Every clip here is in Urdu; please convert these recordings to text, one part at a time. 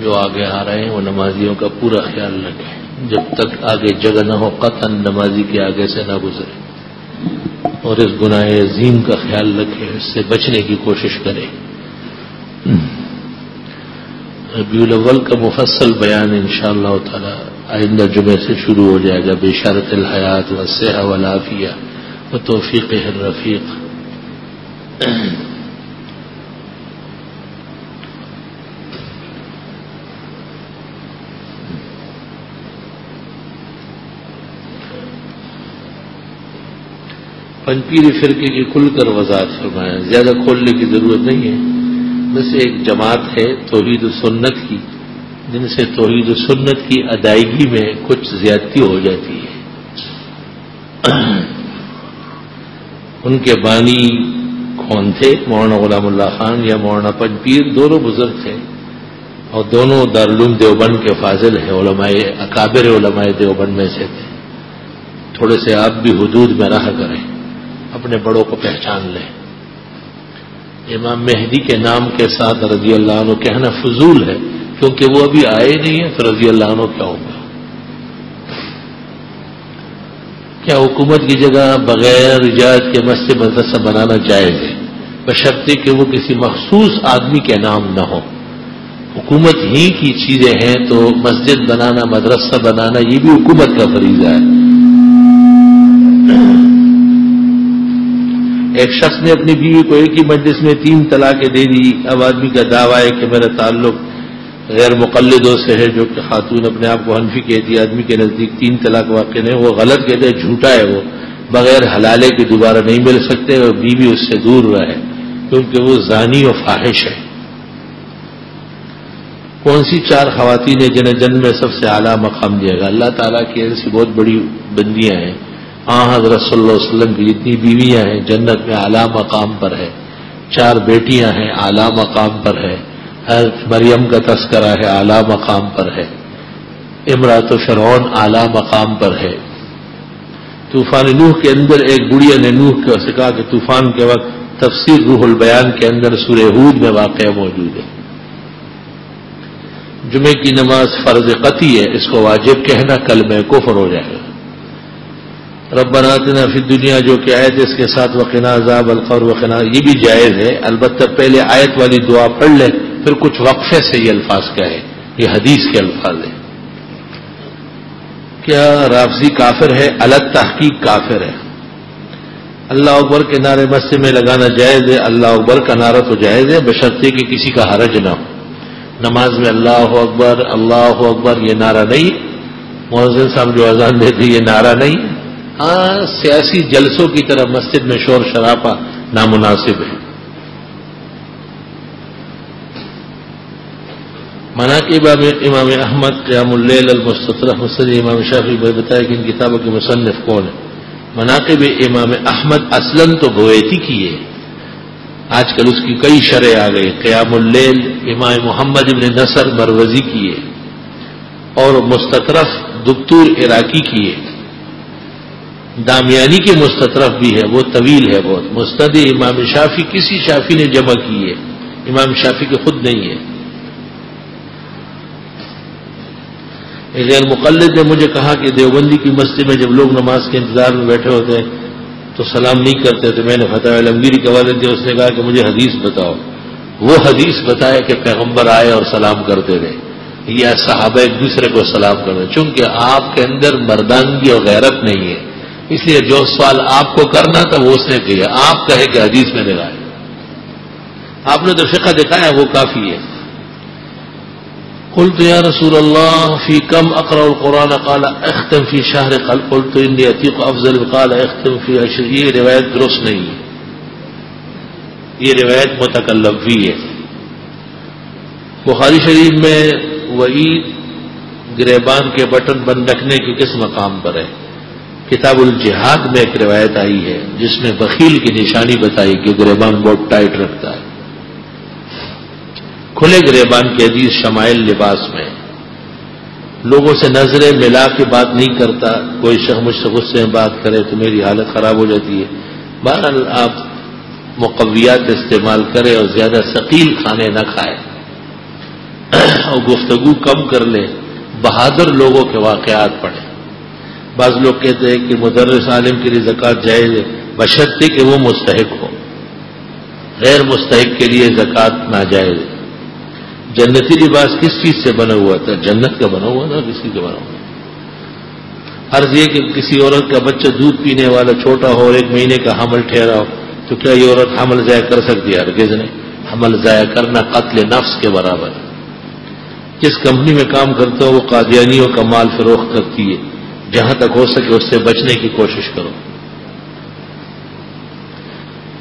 جو آگے آ رہے ہیں، وہ نمازیوں کا پورا خیال رکھیں۔ جب تک آگے جگہ نہ ہو قطن نمازی کے آگے سے نہ گزرے۔ اور اس گناہ عظیم کا خیال رکھیں، اس سے بچنے کی کوشش کریں۔ ربیع الاول کا مفصل بیان انشاءاللہ اللہ تعالی آئندہ جمعے سے شروع ہو جائے گا، بشارت الحیات و صحہ و لافیہ و توفیق رفیق پنپیر فرقے کی کھل کر وضاحت فرمایا، زیادہ کھولنے کی ضرورت نہیں ہے۔ بس ایک جماعت ہے توحید سنت کی، جن سے توحید سنت کی ادائیگی میں کچھ زیادتی ہو جاتی ہے۔ ان کے بانی کون تھے؟ مولانا غلام اللہ خان یا مولانا پنپیر؟ دونوں بزرگ تھے۔ اور دونوں دارالعلوم دیوبند کے فاضل ہیں، علماء اکابر علماء دیوبند میں سے تھے۔ تھوڑے سے آپ بھی حدود میں رہا کریں۔ اپنے بڑوں کو پہچان لیں۔ امام مہدی کے نام کے ساتھ رضی اللہ عنہ کہنا فضول ہے، کیونکہ وہ ابھی آئے نہیں ہیں، تو رضی اللہ عنہ کیا ہوگا؟ کیا حکومت کی جگہ بغیر ایجاد کے مسجد مدرسہ بنانا جائز ہے؟ بشرطے کہ وہ کسی مخصوص آدمی کے نام نہ ہو۔ حکومت ہی کی چیزیں ہیں تو مسجد بنانا، مدرسہ بنانا، یہ بھی حکومت کا فریضہ ہے۔ ایک شخص نے اپنی بیوی کو ایک ہی مجلس میں تین طلاقیں دے دی۔ اب آدمی کا دعویٰ ہے کہ میرا تعلق غیر مقلدوں سے ہے، جو کہ خاتون اپنے آپ کو حنفی کہتی ہے۔ آدمی کے نزدیک تین طلاق واقع نہیں، وہ غلط کہتے ہیں، جھوٹا ہے وہ۔ بغیر حلالے کے دوبارہ نہیں مل سکتے اور بیوی اس سے دور رہے، کیونکہ وہ ضانی و فاحش ہے۔ کون سی چار خواتین ہیں جنہیں جن میں سب سے اعلیٰ مقام دیا گا اللہ تعالیٰ کی ایسی بہت بڑی بندیاں ہیں۔ حضرت صلی اللہ علیہ وسلم کی جتنی بیویاں ہیں، جنت میں اعلیٰ مقام پر ہے۔ چار بیٹیاں ہیں، اعلیٰ مقام پر ہے۔ حضرت مریم کا تذکرہ ہے، اعلیٰ مقام پر ہے۔ امراط و شرون اعلیٰ مقام پر ہے۔ طوفان نوح کے اندر ایک گڑیا نے نوح کے کہا کہ طوفان کے وقت تفسیر روح البیان کے اندر سورہ ہود میں واقع موجود ہے۔ جمعے کی نماز فرض قطعی ہے، اس کو واجب کہنا کل میں کفر ہو جائے گا۔ رب بناتے فی دنیا جو کہ آئے تھے اس کے ساتھ وقنا عذاب القور وقنا، یہ بھی جائز ہے۔ البتہ پہلے آیت والی دعا پڑھ لے پھر کچھ وقفے سے یہ الفاظ کہے یہ حدیث کے الفاظ ہیں۔ کیا رافضی کافر ہے؟ الگ تحقیق کافر ہے۔ اللہ اکبر کے نعرے مسجد میں لگانا جائز ہے، اللہ اکبر کا نعرہ تو جائز ہے بشرطے کہ کسی کا حرج نہ ہو۔ نماز میں اللہ اکبر اللہ اکبر، یہ نعرہ نہیں۔ محسن صاحب جو اذان دیتے یہ نعرہ نہیں۔ ہاں سیاسی جلسوں کی طرح مسجد میں شور شرابہ نامناسب ہے۔ منا کے امام احمد قیام اللیل المستر حسن امام شافی بھائی بتایا کہ ان کتابوں کے مصنف کون ہے مناقب امام احمد اسلم تو گویتی کی ہے۔ آج کل اس کی کئی شرح آ گئی قیام اللیل امام محمد ابن نصر مروزی کی ہے۔ اور مستطرف دکتور عراقی کی ہے۔ دامیانی کے مستطرف بھی ہے، وہ طویل ہے بہت۔ مستد امام شافی کسی شافی نے جمع کی ہے۔ امام شافی کے خود نہیں ہے۔ غیر مقلد نے مجھے کہا کہ دیوبندی کی مسجد میں جب لوگ نماز کے انتظار میں بیٹھے ہوتے ہیں تو سلام نہیں کرتے، تو میں نے فتح علمگیری کے والد دیا اس نے کہا کہ مجھے حدیث بتاؤ۔ وہ حدیث بتایا کہ پیغمبر آئے اور سلام کرتے رہے۔ یا صحابہ ایک دوسرے کو سلام کر رہے چونکہ آپ کے اندر مردانگی اور غیرت نہیں ہے۔ اس لیے جو سوال آپ کو کرنا تھا وہ اس نے کیا۔ آپ کہے کہ حدیث میں دکھائے آپ نے تو فقہ دکھایا وہ کافی ہے۔ قلت یا رسول اللہ، فی کم اقرا القرآن؟ قال، اختم فی شہر قل، قلت انی عتیق افضل قال، اختم فی عشر۔ یہ روایت درست نہیں ہے۔ یہ روایت متکلفی ہے۔ بخاری شریف میں وعید، گریبان کے بٹن بند رکھنے کی کس مقام پر ہے؟ کتاب الجہاد میں ایک روایت آئی ہے، جس میں وکیل کی نشانی بتائی کہ گریبان بہت ٹائٹ رکھتا ہے۔ کھلے گریبان کے عزیز شمائل لباس میں، لوگوں سے نظریں ملا کے بات نہیں کرتا، کوئی شخص مجھ سے غصے میں بات کرے تو میری حالت خراب ہو جاتی ہے۔ بہرحال آپ مقویات استعمال کریں اور زیادہ ثقیل کھانے نہ کھائیں۔ اور گفتگو کم کر لے بہادر لوگوں کے واقعات پڑھے بعض لوگ کہتے ہیں کہ مدرس عالم کے لیے زکوٰۃ جائز ہے بشرطے کہ وہ مستحق ہو۔ غیر مستحق کے لیے زکوٰۃ ناجائز ہے۔ جنتی لباس کس چیز سے بنا ہوا تھا؟ جنت کا بنا ہوا تھا، کسی کا بنا ہوا عرض یہ کہ کسی عورت کا بچہ دودھ پینے والا چھوٹا ہو اور ایک مہینے کا حمل ٹھہرا ہو، تو کیا یہ عورت حمل ضائع کر سکتی ہے؟ ہرگز نہیں۔ حمل ضائع کرنا قتل نفس کے برابر ہے۔ جس کمپنی میں کام کرتے ہو، وہ قادیانیوں کا مال فروخت کرتی ہے۔ جہاں تک ہو سکے اس سے بچنے کی کوشش کرو۔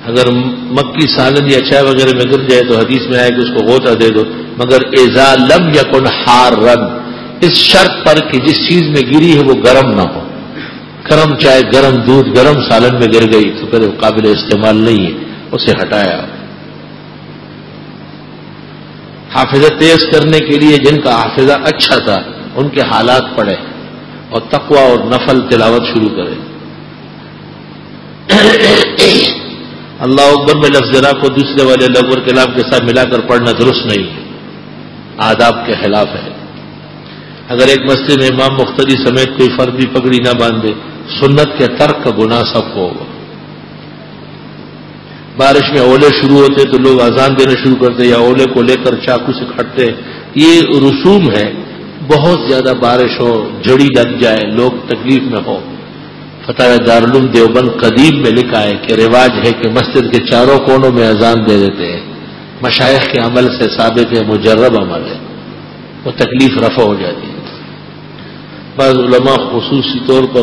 اگر مکی سالن یا چائے وغیرہ میں گر جائے تو حدیث میں آئے کہ اس کو غوطہ دے دو، مگر ایزا لم یا کن ہار رنگ اس شرط پر کہ جس چیز میں گری ہے وہ گرم نہ ہو۔ گرم چائے، گرم دودھ، گرم سالن میں گر گئی تو پھر قابل استعمال نہیں ہے، اسے ہٹایا۔ حافظہ تیز کرنے کے لیے جن کا حافظہ اچھا تھا، ان کے حالات پڑے۔ اور تقوا اور نفل تلاوت شروع کرے۔ اللہ اکبر میں لفظرا کو دوسرے والے لغور کلام کے ساتھ ملا کر پڑھنا درست نہیں ہے۔ آداب کے خلاف ہے۔ اگر ایک مسجد میں امام مختری سمیت کوئی فرد بھی پگڑی نہ باندھے، سنت کے ترک کا گناہ سب کو ہوگا۔ بارش میں اولے شروع ہوتے تو لوگ آزان دینا شروع کرتے یا اولے کو لے کر چاقو سے کھٹتے۔ یہ رسوم ہے۔ بہت زیادہ بارش ہو جڑی لگ جائے، لوگ تکلیف میں ہو فتح دارالعلوم دیوبند قدیم میں لکھا ہے کہ رواج ہے کہ مسجد کے چاروں کونوں میں اذان دے دیتے ہیں۔ مشائق کے عمل سے ثابت ہے، مجرب عمل ہے۔ وہ تکلیف رفع ہو جاتی ہے۔ بعض علماء خصوصی طور پر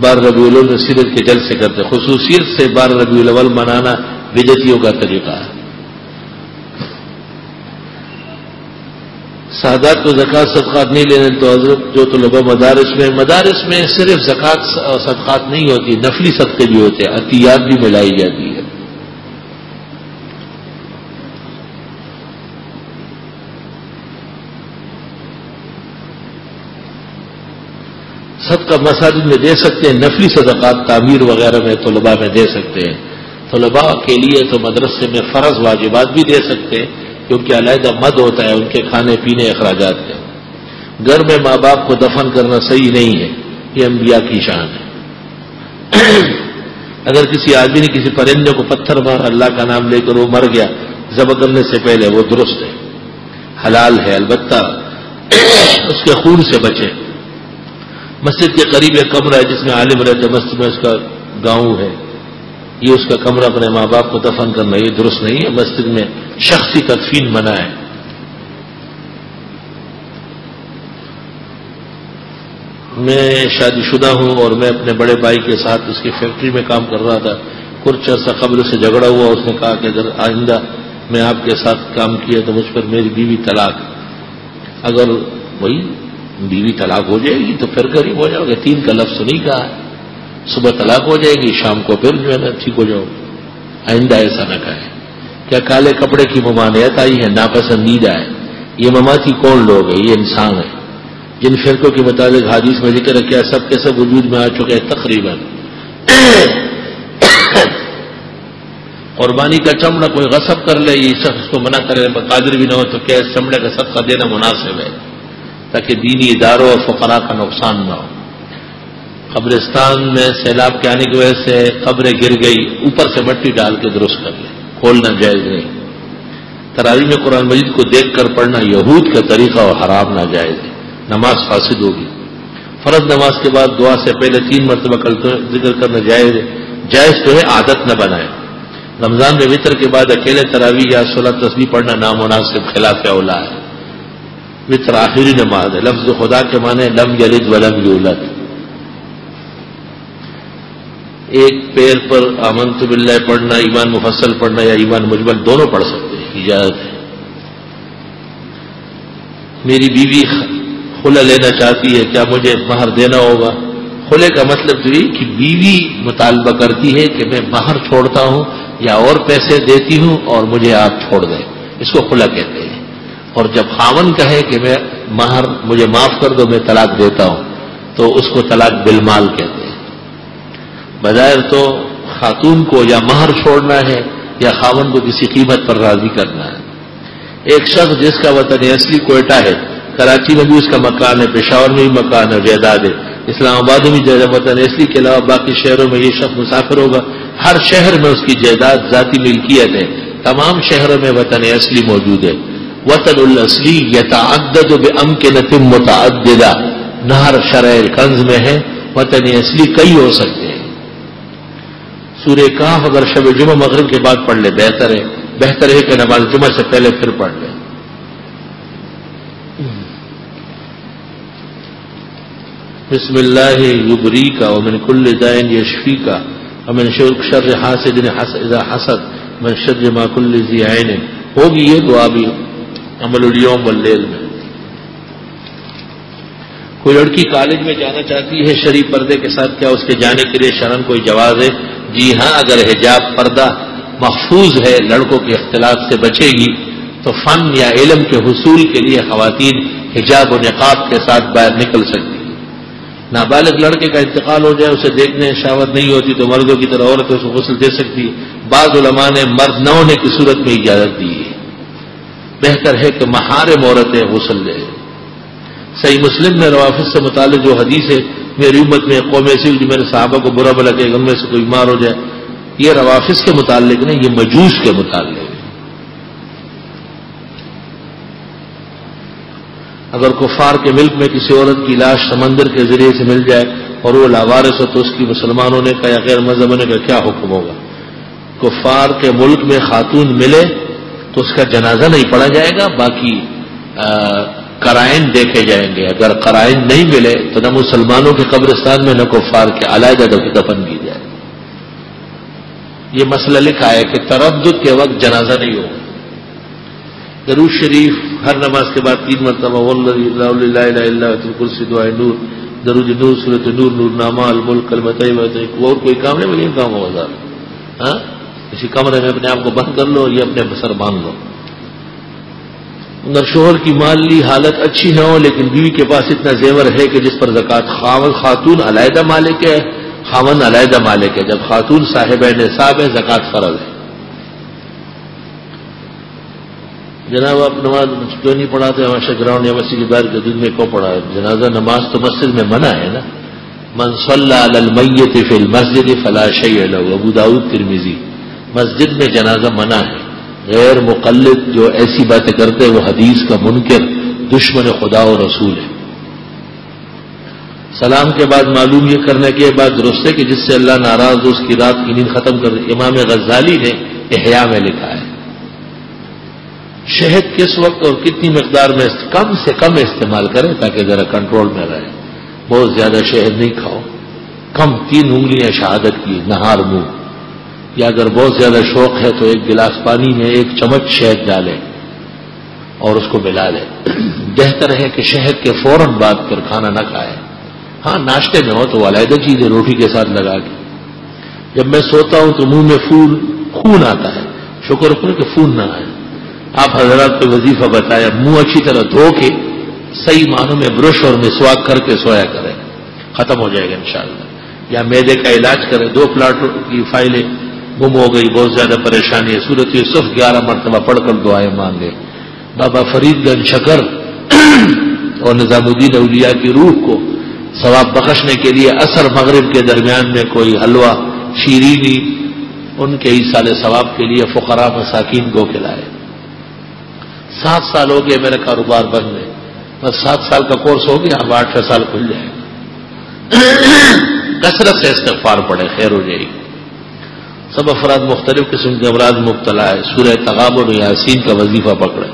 بار ربیع الاول سیرت کے جل سے کرتے خصوصیت سے بار ربیع الاول منانا بدتیوں کا طریقہ ہے۔ سادات کو زکوٰۃ صدقات نہیں لینے تو حضرت جو طلبا مدارس میں مدارس میں صرف زکوٰۃ صدقات نہیں ہوتی، نفلی صدقے بھی ہوتے ہیں، عطیات بھی ملائی جاتی ہے صدقہ مساجد میں دے سکتے ہیں، نفلی صدقات تعمیر وغیرہ میں طلباء میں دے سکتے ہیں۔ طلباء کے لیے تو مدرسے میں فرض واجبات بھی دے سکتے ہیں۔ کیونکہ علیحدہ مد ہوتا ہے، ان کے کھانے پینے اخراجات کا۔ گھر میں ماں باپ کو دفن کرنا صحیح نہیں ہے، یہ انبیاء کی شان ہے۔ اگر کسی آدمی نے کسی پرندے کو پتھر مار، اللہ کا نام لے کر وہ مر گیا ضبط کرنے سے پہلے وہ درست ہے۔ حلال ہے، البتہ اس کے خون سے بچے۔ مسجد کے قریب ایک کمرہ ہے جس میں عالم رہتے، مسجد میں اس کا گاؤں ہے۔ یہ اس کا کمرہ اپنے ماں باپ کو دفن کرنا، یہ درست نہیں ہے۔ مسجد میں شخصی تدفین منع ہے میں شادی شدہ ہوں اور میں اپنے بڑے بھائی کے ساتھ اس کی فیکٹری میں کام کر رہا تھا۔ کچھ عرصہ قبل سے جھگڑا ہوا، اس نے کہا کہ اگر آئندہ میں آپ کے ساتھ کام کیا تو مجھ پر میری بیوی طلاق۔ اگر وہی بیوی طلاق ہو جائے گی تو پھر غریب ہو جاؤ گے۔ تین کا لفظ نہیں کہا صبح طلاق ہو جائے گی، شام کو پھر جو ہے نا ٹھیک ہو جاؤ۔ آئندہ ایسا نہ کہے کیا کالے کپڑے کی ممانعت آئی ہے؟ ناپسندیدہ ہے۔ یہ مماتی کون لوگ ہیں؟ یہ انسان ہے جن فرقوں کے مطابق حادیث میں ذکر ہے کیا سب کے سب وجود میں آ چکے ہیں تقریباً۔ قربانی کا چمڑا کوئی غصب کر لے، یہ شخص کو منع کرے قادر بھی نہ ہو تو کیا اس چمڑے کا صدقہ دینا مناسب ہے؟ تاکہ دینی اداروں اور فقراء کا نقصان نہ ہو۔ قبرستان میں سیلاب کے آنے کی وجہ سے قبریں گر گئی، اوپر سے مٹی ڈال کے درست کر لیں کھولنا جائز نہیں تراوی میں قرآن مجید کو دیکھ کر پڑھنا یہود کا طریقہ اور حرام نہ جائز ہے نماز فاسد ہوگی۔ فرض نماز کے بعد دعا سے پہلے تین مرتبہ ذکر کرنا جائز ہے جائز تو ہے، عادت نہ بنائے۔ رمضان میں وطر کے بعد اکیلے تراوی یا سولہ تصویر پڑھنا نامناسب خلاف اولا ہے۔ وطر آخری نماز ہے۔ لفظ خدا کے معنی لم یلد ولم یولد۔ ایک پیر پر امنت باللہ پڑھنا، ایمان مفصل پڑھنا یا ایمان مجمل دونوں پڑھ سکتے ہیں، اجازت ہے میری بیوی کھلا لینا چاہتی ہے، کیا مجھے مہر دینا ہوگا؟ کھلے کا مطلب تو یہ کہ بیوی مطالبہ کرتی ہے کہ میں مہر چھوڑتا ہوں یا اور پیسے دیتی ہوں اور مجھے آپ چھوڑ دیں۔ اس کو کھلا کہتے ہیں۔ اور جب خاون کہے کہ میں مہر مجھے معاف کر دو، میں طلاق دیتا ہوں، تو اس کو طلاق بالمال کہتے ہیں۔ بظاہر تو خاتون کو یا مہر چھوڑنا ہے یا خاون کو کسی قیمت پر راضی کرنا ہے۔ ایک شخص جس کا وطن اصلی کوئٹہ ہے، کراچی میں بھی اس کا مکان ہے، پشاور میں بھی مکان ہے جائیداد ہے۔ اسلام آباد میں بھی وطن اصلی کے علاوہ باقی شہروں میں یہ شخص مسافر ہوگا۔ ہر شہر میں اس کی جائیداد ذاتی ملکیت ہے۔ تمام شہروں میں وطن اصلی موجود ہے۔ وطن الاصلی یتعدد ام کے نتم متعددہ۔ نہر شرح کنز میں ہے۔ وطن اصلی کئی ہو سکتے سورہ کاف اگر شب جمعہ مغرب کے بعد پڑھ لے، بہتر ہے۔ بہتر ہے کہ نماز جمعہ سے پہلے پھر پڑھ لے۔ بسم اللہ یبری کا امن کل دائن یشفی کا امن شر حاسد حسد، من شر ما کل ذی عین۔ ہوگی یہ دعا بھی عمل اليوم واللیل میں۔ کوئی لڑکی کالج میں جانا چاہتی ہے شریف پردے کے ساتھ، کیا اس کے جانے کے لیے شرم کوئی جواز ہے؟ جی ہاں اگر حجاب پردہ محفوظ ہے، لڑکوں کے اختلاف سے بچے گی، تو فن یا علم کے حصول کے لیے خواتین حجاب و نقاب کے ساتھ باہر نکل سکتی نابالغ لڑکے کا انتقال ہو جائے، اسے دیکھنے شاوت نہیں ہوتی، تو مردوں کی طرح عورت اسے غسل دے سکتی بعض علماء نے مرد نہ ہونے کی صورت میں اجازت دی ہے۔ بہتر ہے کہ مہار عورتیں غسل لے۔ صحیح مسلم میں روافظ سے متعلق جو حدیث ہے میری امت میں قوم ایسی جو میرے صحابہ کو برا بلا کہ میں سے کوئی مار ہو جائے۔ یہ روافظ کے متعلق نہیں، یہ مجوس کے متعلق۔ اگر کفار کے ملک میں کسی عورت کی لاش سمندر کے ذریعے سے مل جائے اور وہ لاوارس ہو تو اس کی مسلمانوں نے کا یا غیر مذہب نے کا کیا حکم ہوگا؟ کفار کے ملک میں خاتون ملے تو اس کا جنازہ نہیں پڑا جائے گا، باقی کرائن دیکھے جائیں گے۔ اگر کرائن نہیں ملے تو نہ مسلمانوں کے قبرستان میں نہ کفار کے علیحدہ دفن کی جائے۔ یہ مسئلہ لکھا ہے کہ تردد کے وقت جنازہ نہیں ہوگا۔ درود شریف ہر نماز کے بعد تین مرتبہ دعائے نور۔ درود نور صورت نور نور نامہ الملک اور کوئی کام نہیں بولے کام ہوگا ہاں؟ کسی کمرے میں اپنے آپ کو بند کر لو یا اپنے بسر باندھ لو۔ اگر شوہر کی مالی حالت اچھی نہ ہو لیکن بیوی کے پاس اتنا زیور ہے کہ جس پر زکات خاتون علیحدہ مالک ہے خامن علیحدہ مالک ہے۔ جب خاتون صاحب نصاب ہے زکات فرض ہے۔ جناب، آپ نماز کیوں نہیں پڑھاتے؟ ہمیشہ گراؤنڈ یا مسجد بار کے دن میں کو پڑھا ہے جنازہ، نماز تو مسجد میں منع ہے نا۔ من صلی المیت فی المسجد فلا شیء له۔ ابو داؤد ترمیزی مسجد میں جنازہ منع ہے۔ غیر مقلد جو ایسی باتیں کرتے وہ حدیث کا منکر، دشمن خدا و رسول ہے۔ سلام کے بعد معلوم یہ کرنے کے بعد درست ہے کہ جس سے اللہ ناراض ہو، اس کی رات کی نیند ختم کر امام غزالی نے احیاء میں لکھا ہے۔ شہد کس وقت اور کتنی مقدار میں کم سے کم استعمال کریں تاکہ ذرا کنٹرول میں رہے۔ بہت زیادہ شہد نہیں کھاؤ۔ کم تین انگلیاں شہادت کی، نہار منہ۔ یا اگر بہت زیادہ شوق ہے تو ایک گلاس پانی میں ایک چمچ شہد ڈالیں اور اس کو ملا لیں بہتر ہے کہ شہد کے فوراً بعد پھر کھانا نہ کھائے۔ ہاں ناشتے میں ہو تو علیحدہ چیز ہے روٹی کے ساتھ لگا کے۔ جب میں سوتا ہوں تو منہ میں پھول، خون آتا ہے۔ شکر کرو کہ خون نہ آئے۔ آپ حضرات کو وظیفہ بتایا، منہ اچھی طرح دھو کے صحیح معنوں میں برش اور مسواک کر کے سویا کریں ختم ہو جائے گا انشاءاللہ۔ یا میدے کا علاج کریں دو پلاٹ کی فائلیں گم ہو گئی، بہت زیادہ پریشانی ہے۔ سورت یوسف گیارہ مرتبہ پڑھ کر دعائیں مانگے بابا فرید گنج شکر اور نظام الدین اولیاء کی روح کو ثواب بخشنے کے لیے اثر مغرب کے درمیان میں کوئی حلوہ، شیرینی ان کے ہی سال ثواب کے لیے فقرا مساکین کو کھلائے۔ سات سال ہو گئے میرا کاروبار بند ہے بس سات سال کا کورس ہو گیا، اب آٹھ سال کھل جائے۔ گا کثرت سے استغفار پڑے خیر ہو جائے۔ گی سب افراد مختلف قسم کے امراض مبتلا ہے۔ سورہ تغاب اور یاسین کا وظیفہ پکڑے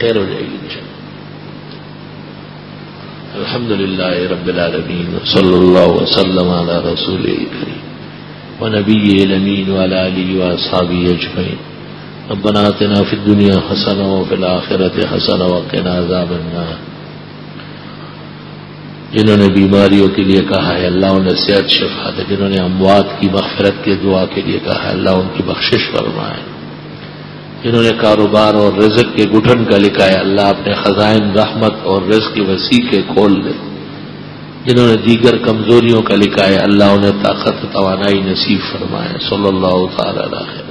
خیر ہو جائے گی الحمد للہ رب العالمین، صلی اللہ وسلم علی رسول کریم و نبی الامین والا علی و صحابی اجمعین۔ ربنا آتنا فی الدنیا حسنا وفی الاخرت حسنا وقنا عذاب النار۔ جنہوں نے بیماریوں کے لیے کہا ہے، اللہ انہیں صحت شفا دے۔ جنہوں نے اموات کی مغفرت کے دعا کے لیے کہا ہے، اللہ ان کی بخشش فرمائے۔ جنہوں نے کاروبار اور رزق کے گٹھن کا لکھا ہے، اللہ اپنے خزائن رحمت اور رزق کے وسیع کے کھول دے۔ جنہوں نے دیگر کمزوریوں کا لکھا ہے، اللہ انہیں طاقت توانائی نصیب فرمائے۔ صلی اللہ تعالی علیہ